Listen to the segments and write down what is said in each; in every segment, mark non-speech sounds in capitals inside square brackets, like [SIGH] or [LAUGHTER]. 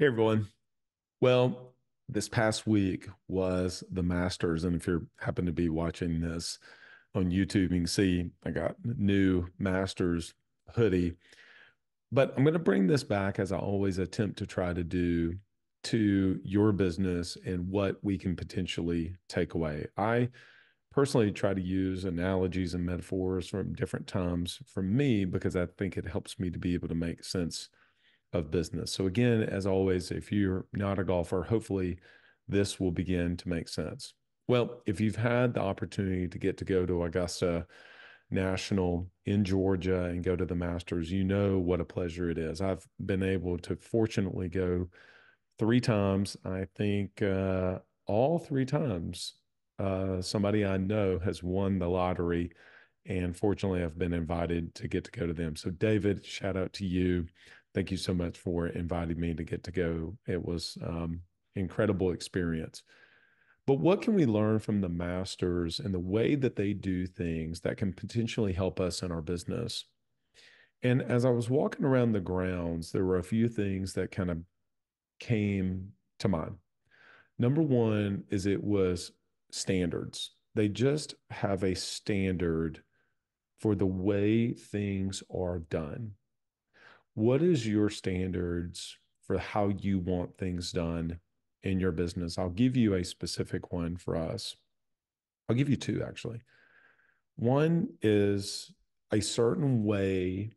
Hey everyone. Well, this past week was the Masters, and if you happen to be watching this on YouTube, you can see I got new Masters hoodie. But I'm going to bring this back as I always attempt to try to do to your business and what we can potentially take away. I personally try to use analogies and metaphors from different times for me because I think it helps me to be able to make sense of business. So, again, as always, if you're not a golfer, hopefully this will begin to make sense. Well, if you've had the opportunity to get to go to Augusta National in Georgia and go to the Masters, you know what a pleasure it is. I've been able to fortunately go three times. I think uh, all three times uh, somebody I know has won the lottery. And fortunately, I've been invited to get to go to them. So, David, shout out to you thank you so much for inviting me to get to go. It was um, incredible experience. But what can we learn from the masters and the way that they do things that can potentially help us in our business? And as I was walking around the grounds, there were a few things that kind of came to mind. Number one is it was standards. They just have a standard for the way things are done what is your standards for how you want things done in your business? I'll give you a specific one for us. I'll give you two actually. One is a certain way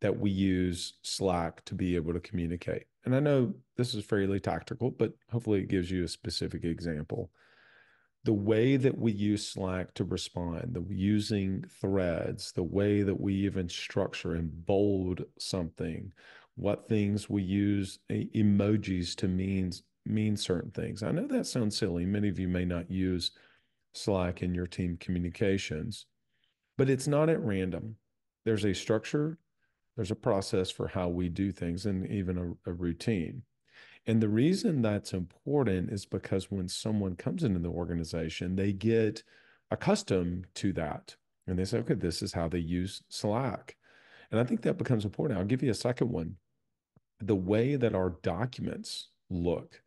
that we use Slack to be able to communicate. And I know this is fairly tactical, but hopefully it gives you a specific example the way that we use Slack to respond, the using threads, the way that we even structure and bold something, what things we use emojis to mean mean certain things. I know that sounds silly. Many of you may not use Slack in your team communications, but it's not at random. There's a structure, there's a process for how we do things, and even a, a routine. And the reason that's important is because when someone comes into the organization, they get accustomed to that. And they say, okay, this is how they use Slack. And I think that becomes important. I'll give you a second one the way that our documents look.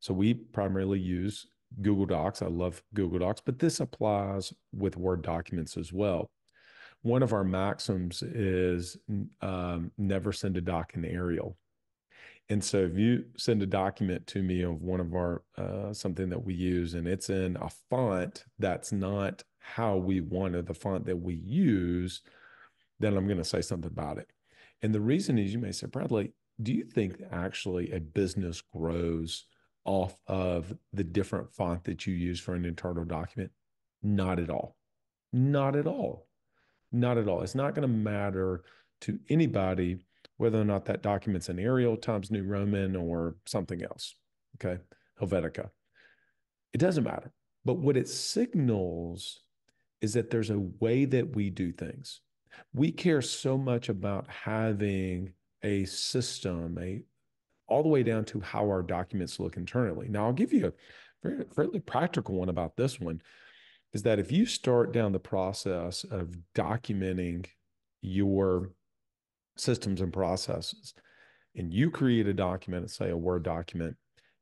So we primarily use Google Docs. I love Google Docs, but this applies with Word documents as well. One of our maxims is um, never send a doc in Arial. And so if you send a document to me of one of our uh, something that we use and it's in a font that's not how we wanted the font that we use, then I'm going to say something about it. And the reason is you may say, Bradley, do you think actually a business grows off of the different font that you use for an internal document? Not at all. Not at all. Not at all. It's not going to matter to anybody whether or not that document's in Arial, Times New Roman, or something else. Okay. Helvetica. It doesn't matter. But what it signals is that there's a way that we do things. We care so much about having a system, a all the way down to how our documents look internally. Now, I'll give you a very fairly practical one about this one is that if you start down the process of documenting your systems and processes. And you create a document, say a Word document,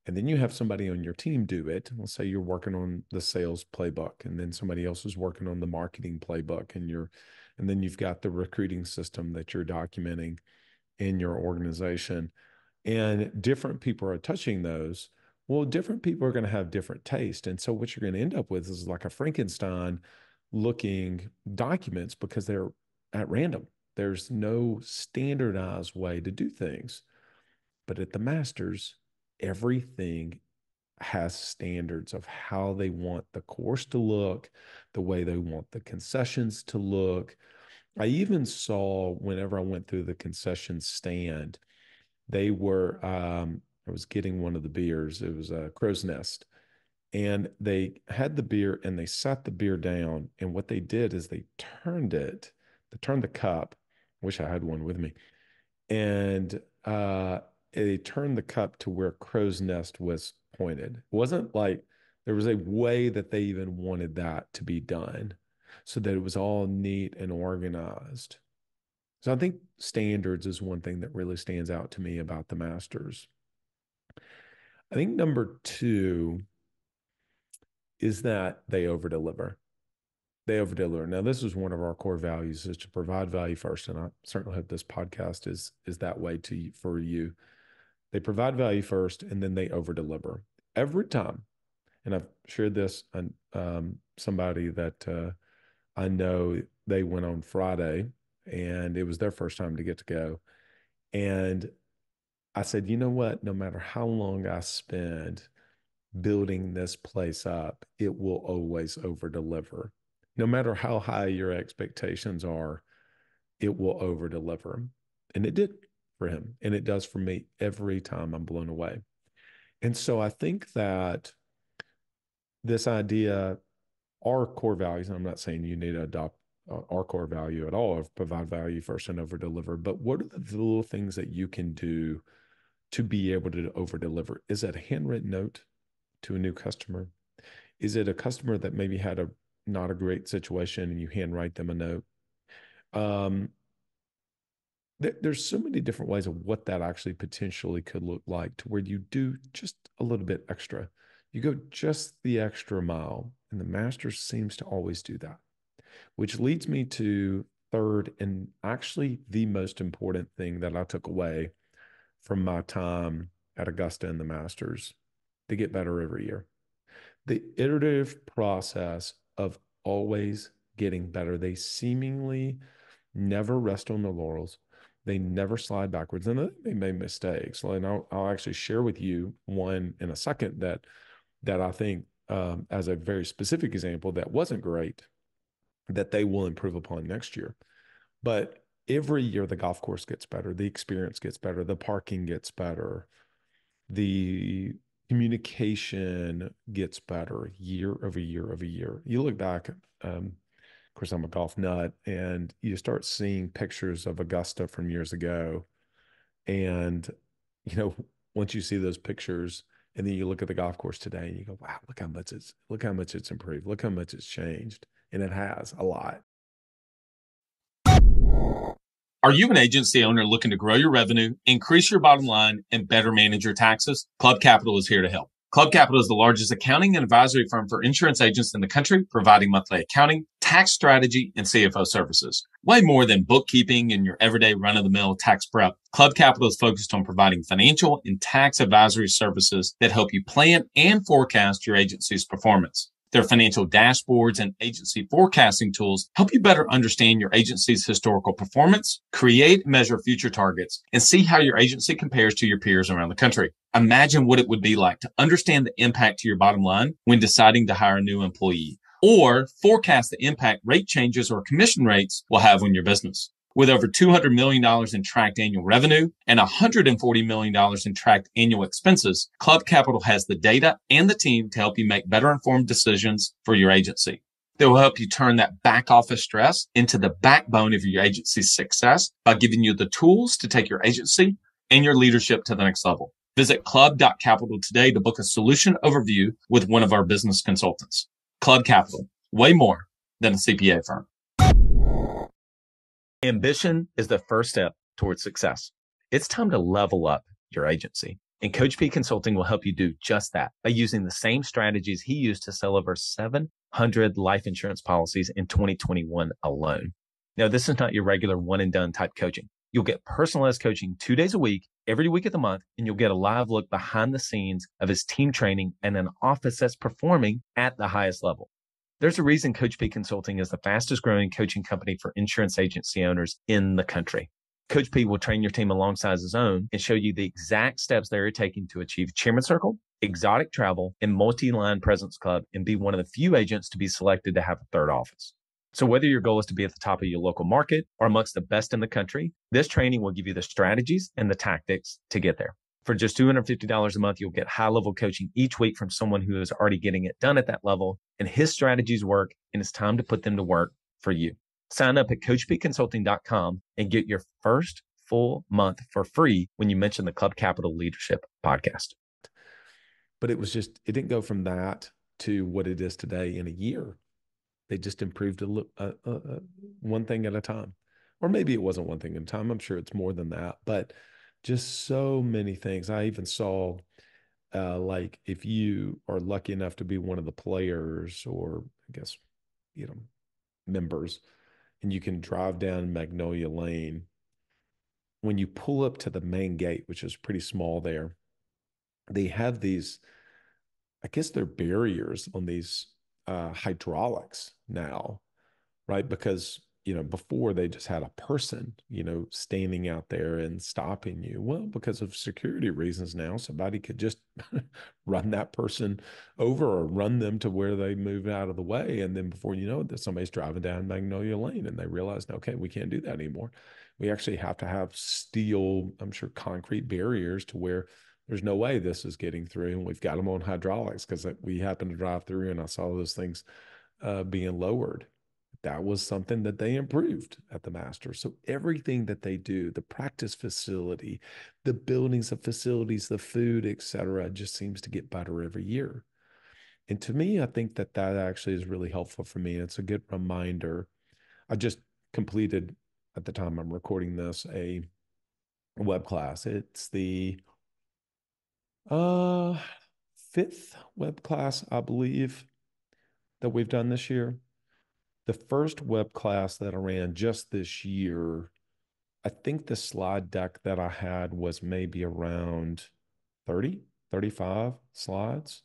and then you have somebody on your team do it. Let's say you're working on the sales playbook, and then somebody else is working on the marketing playbook, and you're, and then you've got the recruiting system that you're documenting in your organization. And different people are touching those. Well, different people are going to have different taste. And so what you're going to end up with is like a Frankenstein looking documents because they're at random. There's no standardized way to do things. But at the Masters, everything has standards of how they want the course to look, the way they want the concessions to look. I even saw whenever I went through the concession stand, they were, um, I was getting one of the beers. It was a crow's nest. And they had the beer and they sat the beer down. And what they did is they turned it, they turned the cup Wish I had one with me. And uh, they turned the cup to where crow's nest was pointed. It wasn't like there was a way that they even wanted that to be done so that it was all neat and organized. So I think standards is one thing that really stands out to me about the masters. I think number two is that they over deliver. They over deliver. Now, this is one of our core values is to provide value first. And I certainly hope this podcast is is that way to for you. They provide value first and then they over deliver every time. And I've shared this on um, somebody that uh, I know they went on Friday and it was their first time to get to go. And I said, you know what? No matter how long I spend building this place up, it will always over deliver. No matter how high your expectations are, it will over deliver. And it did for him. And it does for me every time I'm blown away. And so I think that this idea, our core values, and I'm not saying you need to adopt uh, our core value at all of provide value first and over deliver, but what are the little things that you can do to be able to over deliver? Is it a handwritten note to a new customer? Is it a customer that maybe had a not a great situation and you handwrite them a note? Um, there's so many different ways of what that actually potentially could look like to where you do just a little bit extra. You go just the extra mile, and the master seems to always do that, which leads me to third and actually the most important thing that I took away from my time at Augusta and the Masters. They get better every year. The iterative process of always getting better. They seemingly never rest on their laurels they never slide backwards and they made mistakes. And I'll, I'll actually share with you one in a second that that I think um, as a very specific example that wasn't great that they will improve upon next year. But every year the golf course gets better, the experience gets better, the parking gets better, the communication gets better year over year over year. You look back, um, course, I'm a golf nut, and you start seeing pictures of Augusta from years ago, and you know, once you see those pictures, and then you look at the golf course today, and you go, "Wow, look how much it's look how much it's improved, look how much it's changed," and it has a lot. Are you an agency owner looking to grow your revenue, increase your bottom line, and better manage your taxes? Club Capital is here to help. Club Capital is the largest accounting and advisory firm for insurance agents in the country, providing monthly accounting, tax strategy, and CFO services. Way more than bookkeeping and your everyday run of the mill tax prep. Club Capital is focused on providing financial and tax advisory services that help you plan and forecast your agency's performance. Their financial dashboards and agency forecasting tools help you better understand your agency's historical performance, create measure future targets, and see how your agency compares to your peers around the country. Imagine what it would be like to understand the impact to your bottom line when deciding to hire a new employee or forecast the impact rate changes or commission rates will have on your business. With over $200 million in tracked annual revenue and $140 million in tracked annual expenses, Club Capital has the data and the team to help you make better informed decisions for your agency. They will help you turn that back office stress into the backbone of your agency's success by giving you the tools to take your agency and your leadership to the next level. Visit club.capital today to book a solution overview with one of our business consultants. Club Capital, way more than a CPA firm. Ambition is the first step towards success. It's time to level up your agency. And Coach P Consulting will help you do just that by using the same strategies he used to sell over 700 life insurance policies in 2021 alone. Now, this is not your regular one and done type coaching. You'll get personalized coaching two days a week, every week of the month, and you'll get a live look behind the scenes of his team training and an office that's performing at the highest level. There's a reason Coach P Consulting is the fastest growing coaching company for insurance agency owners in the country. Coach P will train your team alongside his own and show you the exact steps they're taking to achieve Chairman Circle, exotic travel, and multi line Presidents Club and be one of the few agents to be selected to have a third office. So, whether your goal is to be at the top of your local market or amongst the best in the country, this training will give you the strategies and the tactics to get there. For just $250 a month, you'll get high level coaching each week from someone who is already getting it done at that level and his strategies work and it's time to put them to work for you. Sign up at coachpconsulting.com and get your first full month for free when you mention the Club Capital Leadership podcast. But it was just, it didn't go from that to what it is today in a year. They just improved a, a, a, a one thing at a time. Or maybe it wasn't one thing at a time. I'm sure it's more than that. But just so many things. I even saw uh, like if you are lucky enough to be one of the players or I guess, you know, members, and you can drive down Magnolia Lane, when you pull up to the main gate, which is pretty small there, they have these, I guess they're barriers on these uh, hydraulics now, right? Because you know, before they just had a person, you know, standing out there and stopping you. Well, because of security reasons now, somebody could just [LAUGHS] run that person over or run them to where they move out of the way. And then before you know it, somebody's driving down Magnolia Lane and they realize, okay, we can't do that anymore. We actually have to have steel, I'm sure, concrete barriers to where there's no way this is getting through. And we've got them on hydraulics because we happen to drive through and I saw those things uh, being lowered that was something that they improved at the Masters. So everything that they do, the practice facility, the buildings the facilities, the food, etc., just seems to get better every year. And to me, I think that that actually is really helpful for me. It's a good reminder. I just completed at the time I'm recording this a web class. It's the uh fifth web class, I believe, that we've done this year the first web class that I ran just this year, I think the slide deck that I had was maybe around 30, 35 slides.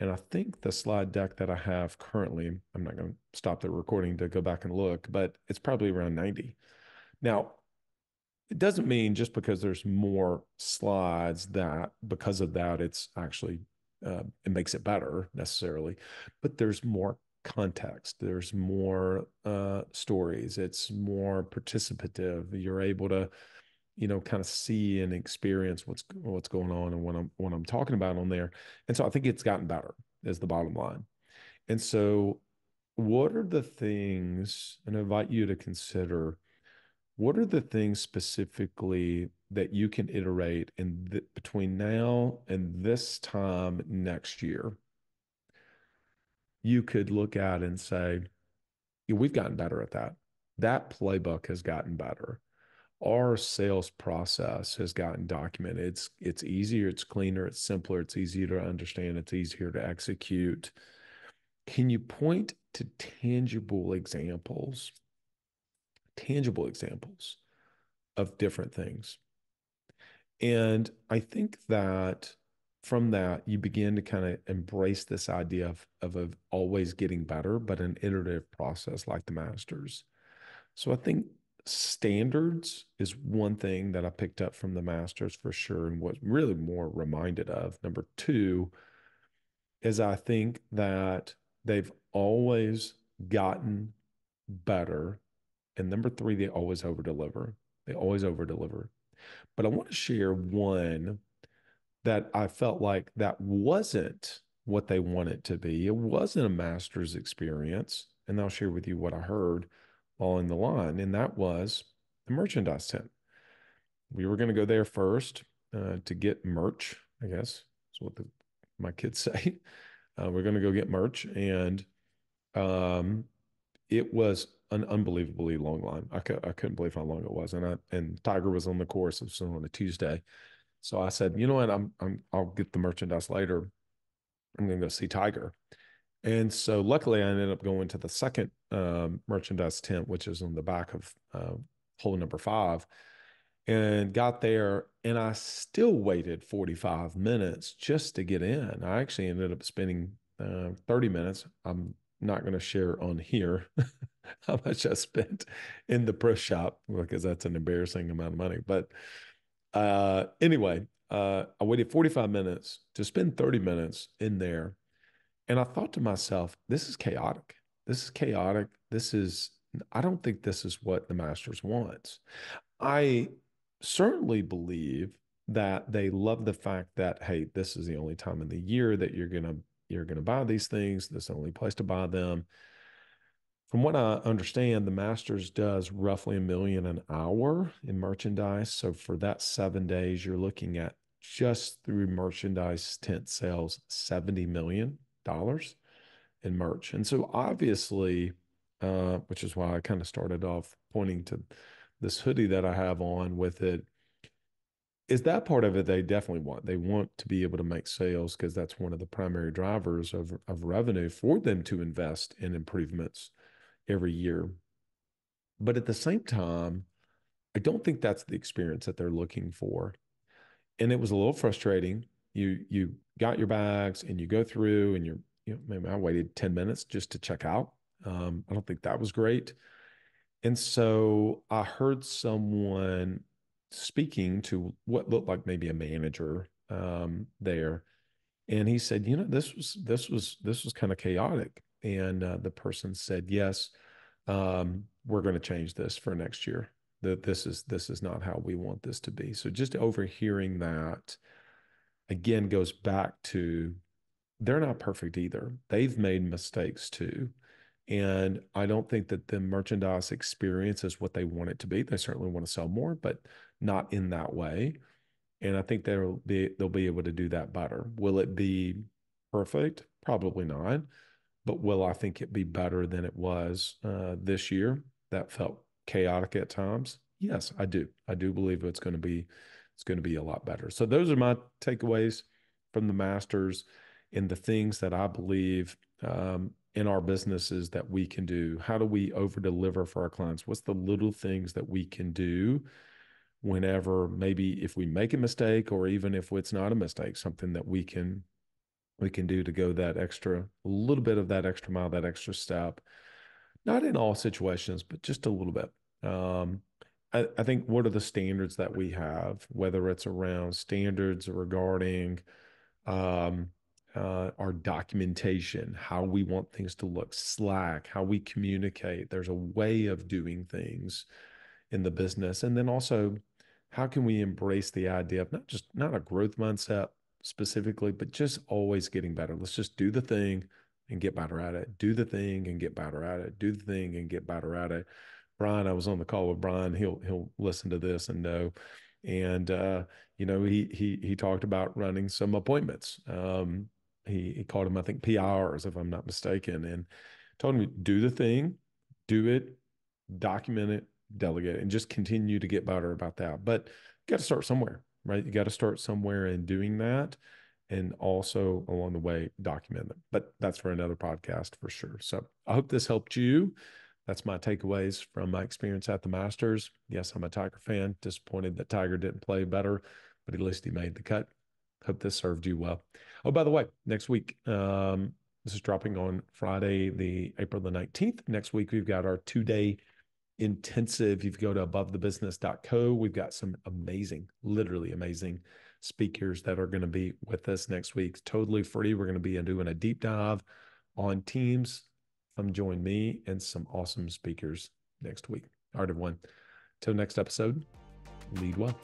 And I think the slide deck that I have currently, I'm not going to stop the recording to go back and look, but it's probably around 90. Now, it doesn't mean just because there's more slides that because of that, it's actually, uh, it makes it better necessarily, but there's more context. There's more uh, stories. It's more participative. You're able to you know kind of see and experience what's what's going on and what i'm what i'm talking about on there. And so i think it's gotten better is the bottom line. And so what are the things and i invite you to consider what are the things specifically that you can iterate in between now and this time next year you could look at and say, yeah, we've gotten better at that. That playbook has gotten better. Our sales process has gotten documented. It's it's easier, it's cleaner, it's simpler, it's easier to understand, it's easier to execute. Can you point to tangible examples, tangible examples of different things? And I think that from that, you begin to kind of embrace this idea of, of, of always getting better, but an iterative process like the masters. So I think standards is one thing that I picked up from the masters for sure and was really more reminded of. Number two is I think that they've always gotten better. And number three, they always over deliver. They always over deliver. But I want to share one that I felt like that wasn't what they wanted to be. It wasn't a master's experience. And I'll share with you what I heard all in the line, and that was the merchandise tent. We were going to go there first uh, to get merch, I guess. That's what the, my kids [LAUGHS] say. Uh, we're going to go get merch. And um, it was an unbelievably long line. I, I couldn't believe how long it was. And I, and Tiger was on the course. It was on a Tuesday. So I said, you know what? I'm, I'm I'll get the merchandise later. I'm going to go see Tiger. And so luckily I ended up going to the second um, merchandise tent, which is on the back of uh, hole number five and got there and I still waited 45 minutes just to get in. I actually ended up spending uh, 30 minutes. I'm not going to share on here [LAUGHS] how much I spent in the press shop because that's an embarrassing amount of money. But uh, anyway, uh, I waited 45 minutes to spend 30 minutes in there. And I thought to myself, this is chaotic. This is chaotic. This is, I don't think this is what the Masters wants. I certainly believe that they love the fact that, hey, this is the only time in the year that you're going to, you're going to buy these things. This is the only place to buy them. From what I understand, the Masters does roughly a million an hour in merchandise. So for that seven days, you're looking at just through merchandise tent sales, $70 million in merch. And so obviously, uh, which is why I kind of started off pointing to this hoodie that I have on with it. is that part of it they definitely want. They want to be able to make sales because that's one of the primary drivers of, of revenue for them to invest in improvements every year. But at the same time, I don't think that's the experience that they're looking for. And it was a little frustrating. You you got your bags and you go through and you're you know maybe I waited 10 minutes just to check out. Um, I don't think that was great. And so I heard someone speaking to what looked like maybe a manager um, there, and he said, "You know, this was this was this was kind of chaotic." And uh, the person said, "Yes, um, we're going to change this for next year. That this is this is not how we want this to be." So just overhearing that again goes back to they're not perfect either. They've made mistakes too. And I don't think that the merchandise experience is what they want it to be. They certainly want to sell more, but not in that way. And I think they'll be they'll be able to do that better. Will it be perfect? Probably not. But will I think it be better than it was uh, this year? That felt chaotic at times. Yes, I do. I do believe it's going to be it's going to be a lot better. So those are my takeaways from the Masters and the things that I believe um, in our businesses that we can do? How do we over deliver for our clients? What's the little things that we can do whenever maybe if we make a mistake or even if it's not a mistake, something that we can we can do to go that extra a little bit of that extra mile, that extra step. Not in all situations, but just a little bit. Um, I, I think what are the standards that we have, whether it's around standards regarding um, uh, our documentation, how we want things to look, Slack, how we communicate. There's a way of doing things in the business. And then also, how can we embrace the idea of not just not a growth mindset specifically, but just always getting better? Let's just do the thing and get better at it. Do the thing and get better at it. Do the thing and get better at it. Brian, I was on the call with Brian. He'll he'll listen to this and know. And uh, you know, he he he talked about running some appointments. Um, he, he called them, I think, PRs, if I'm not mistaken, and told him do the thing, do it, document it, delegate it, and just continue to get better about that. But got to start somewhere, right? You got to start somewhere in doing that and also along the way document them. But that's for another podcast for sure. So I hope this helped you. That's my takeaways from my experience at the Masters. Yes, I'm a Tiger fan. Disappointed that Tiger didn't play better, but at least he made the cut. Hope this served you well. Oh, by the way, next week, um, this is dropping on Friday, the April the 19th. Next week, we've got our two day intensive. If you go to abovethebusiness.co, we've got some amazing, literally amazing speakers that are going to be with us next week. Totally free. We're going to be doing a deep dive on teams. Come join me and some awesome speakers next week. All right, everyone. Till next episode, lead well.